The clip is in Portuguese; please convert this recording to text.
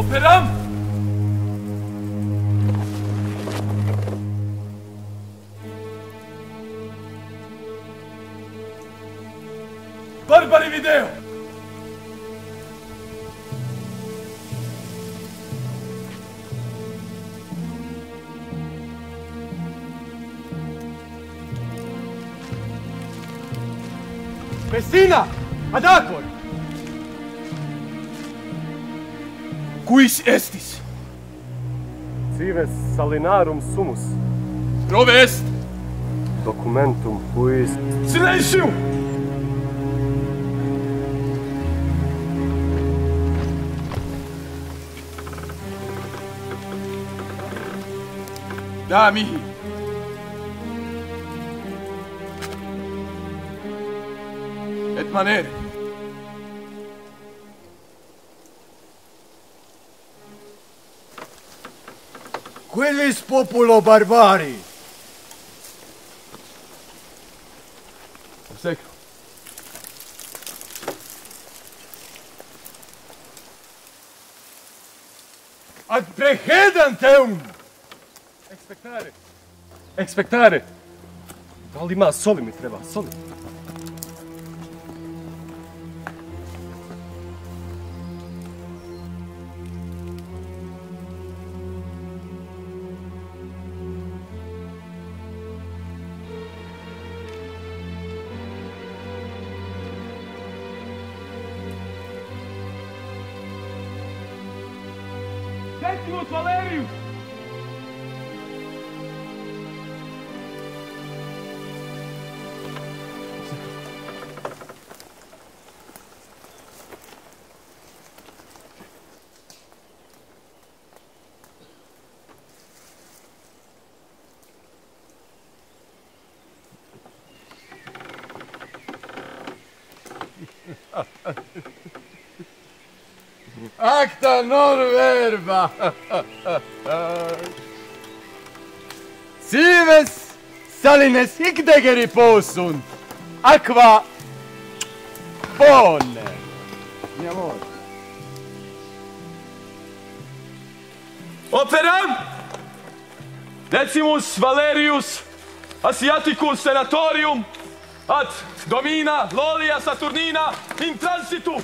Operam! Barbari video! Messina! Ad aquor! Quis estis? Cives salinarum sumus, Prove est! documentum fuis Silentium! Da mihi. Et manere. Quellis populo barbari! Obsequio. Ad prehedantem! Expectare! Expectare! Da li ima soli mi treba, soli. Décimos Valérios! Ha, ha, ha. Acta non verba! Cives salines hic degeri possunt! Aqua bone! Mi amor. Operam! Decimus Valerius Asiaticus Senatorium ad Domina Lolia Saturnina in transitu